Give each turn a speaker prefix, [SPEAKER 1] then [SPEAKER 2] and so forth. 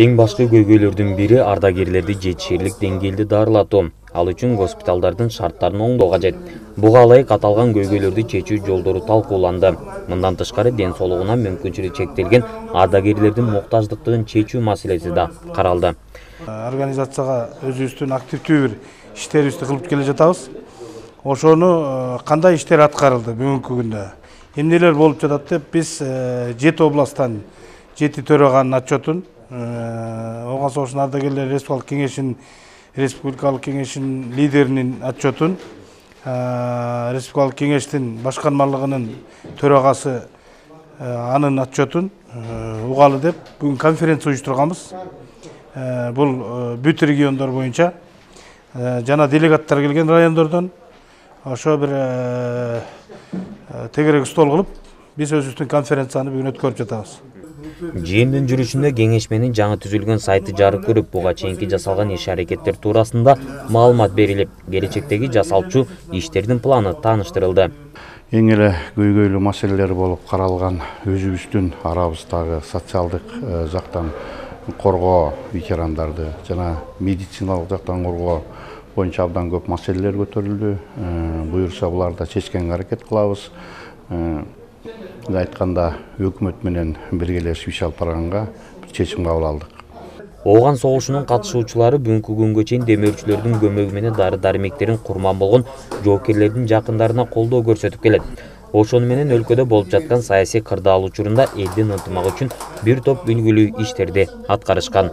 [SPEAKER 1] эң башкы көйгөйлөрдүн бири ардагерлерди жетишерлик деңгээлде дарылатуу ал үчүн госпиталдардын шарттарын оңдоо кажет буга ылайык аталган көйгөйлөрдү чечүү жолдору талкууланды. Мындан тышкары ден соолугуна мүмкүнчүлүгү чектелген ардагерлердин муктаждыктыгын чечүү маселеси да каралды.
[SPEAKER 2] Организацияга өзүбүздүн активдүү бир иштерибизди кылып келе жатабыз. Ошону кандай иштер аткарылды бүгүнкү күндө? Эмнелер болуп жатат деп биз жети областтан жети төраганын отчетун ооган согуштун ардагерлери республикалык кеңешинин республикалык кеңешинин лидеринин отчетун республикалык кеңештин башкармалыгынын төрагасы анын отчетун угалы деп бүгүн конференция уюштурганбыз бул бүт региондор боюнча жана делегаттар келген райондордон ошо бир тегерек стол кылып биз өзүбүздүн конференцияны бүгүн өткөрүп жатабыз
[SPEAKER 1] жыйындын жүрүшүндө кеңешменин жаңы түзүлгөн сайты жарык көрүп буга чейинки жасалган иш аракеттер туурасында маалымат берилип келечектеги жасалчу иштердин планы тааныштырылды
[SPEAKER 3] эң эле көйгөйлүү маселелер болуп каралган өзүбүздүн арабыздагы социалдык жактан коргоо ветерандарды жана медициналык жактан коргоо боюнча абдан көп маселелер көтөрүлдү. Буюрса буларды чечкенге аракет кылабыз. Мындай айтканда өкмөт менен биргелешип иш алып барганга чечим кабыл алдык.
[SPEAKER 1] Ооган согушунун катышуучулары бүгүнкү күнгө чейин демөөрчүлөрдүн көмөгү менен дары дармектерин курман болгон жоокерлердин жакындарына колдоо көрсөтүп келет. Ошону менен өлкөдө болуп жаткан саясий кырдаал учурунда элдин ынтымагы үчүн бир топ үлгүлүү иштерди аткарышкан